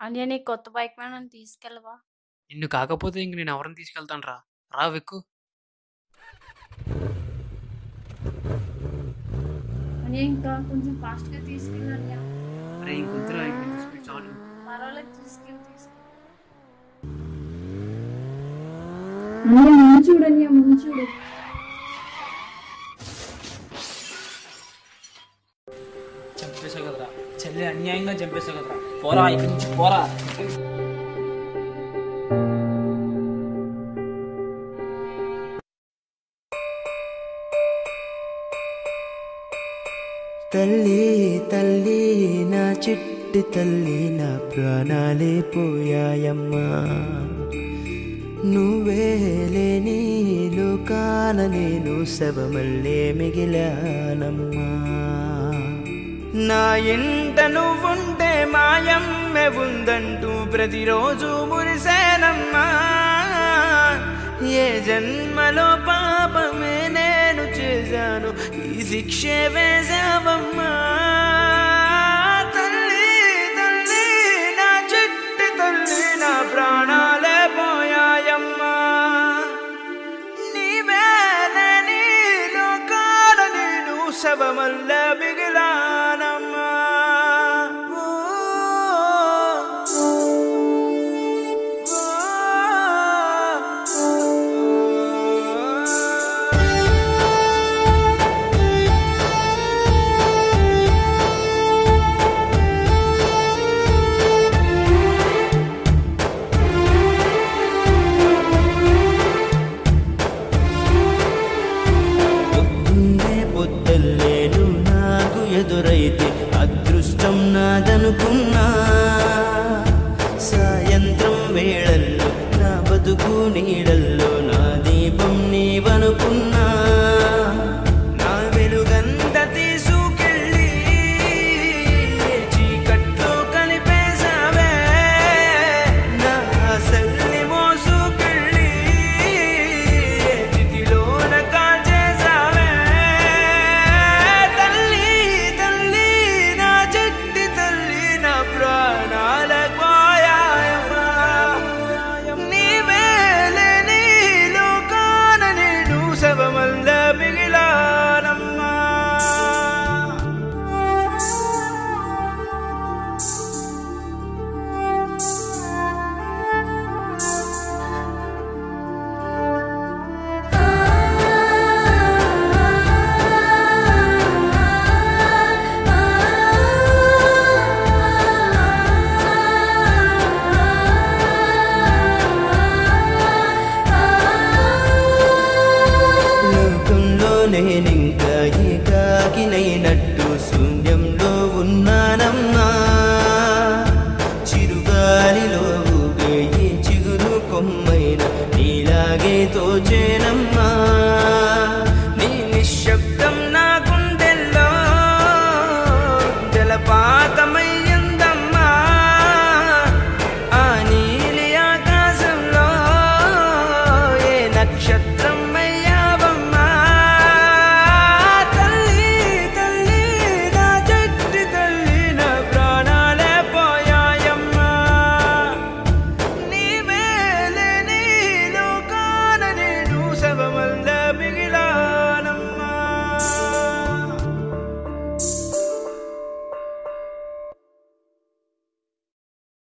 అన్నయ్య నీకు కొత్త బైక్ మీద నన్ను తీసుకెళ్ళవా? నిన్ను కాకపోతే ఇంక నేను ఎవరిని తీసుకెళ్తాను రా. రా వెక్కు అన్నయ్య ఇంకా కొంచెం ఫాస్ట్గా తీసుకెళ్ళి అన్నయ్య అరే ఇంకొద్దురా ఇంకొంచెం స్పీడ్ చాలు. పర్వాలేదు తీసుకెళ్ళి తీసుకెళ్ళి. ముందు చూడు అన్నయ్య ముందు చూడు. కదరా. చెల్లి అన్యాయంగా చంపేసావు కదరా. పోరా ఇక్కడి నుంచి పోరా. తల్లి తల్లి నా చిట్టి తల్లి నా ప్రాణాలే పోయాయమ్మా. నువ్వే లేని లోకాన నేను శవమల్లే మిగిలానమ్మా. నా ఇంట నువ్వుంటే మాయమ్మె ఉందంటూ ప్రతిరోజు మురిసేనమ్మా. ఏ జన్మలో పాపమే నేను చేశాను ఈ శిక్షే వేశావమ్మా. తల్లి తల్లి నా చిట్టి తల్లి నా ప్రాణాలే పోయాయమ్మా. నీవేనే నీ లోకాల నేను శవమల్లే ಮೇಳಲ್ಲು ನಾ ಬದುಕು ನೀಡಲ್ಲು. నేనింక ఏకాకినైనట్టు శూన్యంలో ఉన్నానమ్మా. చిరుగాలిలో ఊగే చిగురు కొమ్మైన నీలాగే తోచేనమ్మా.